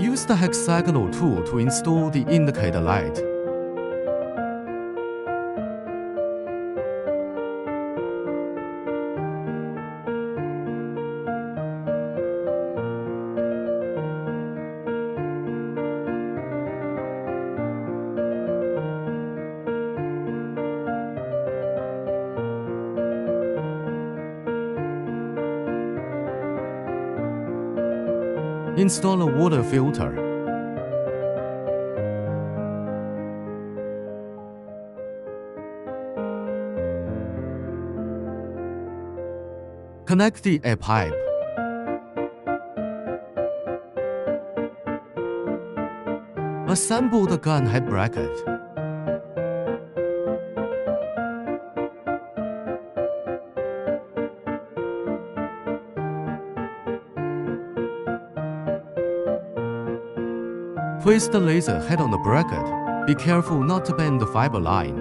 Use the hexagonal tool to install the indicator light. Install a water filter. Connect the air pipe. Assemble the gun head bracket. Place the laser head on the bracket. Be careful not to bend the fiber line.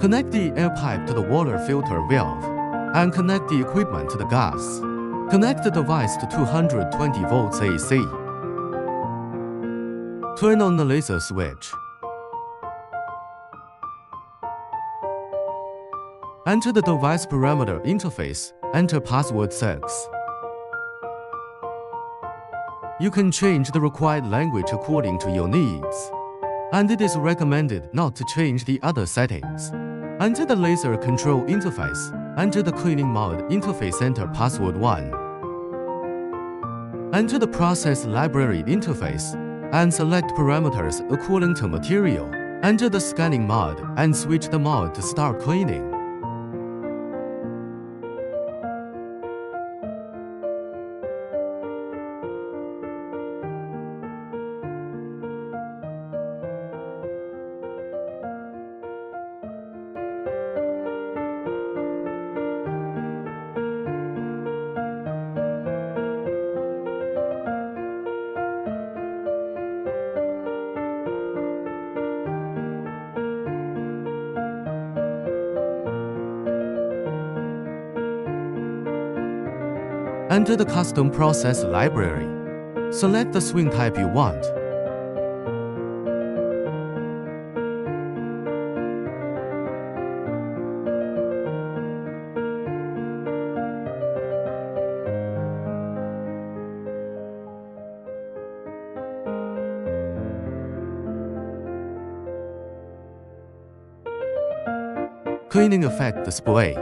Connect the air pipe to the water filter valve and connect the equipment to the gas. Connect the device to 220 volts AC. Turn on the laser switch. Enter the device parameter interface. Enter password 6. You can change the required language according to your needs. And it is recommended not to change the other settings. Enter the laser control interface. Enter the cleaning mode interface enter password 1. Enter the process library interface and select parameters according to material. Enter the scanning mode and switch the mode to start cleaning. Enter the custom process library. Select the swing type you want. Cleaning effect display.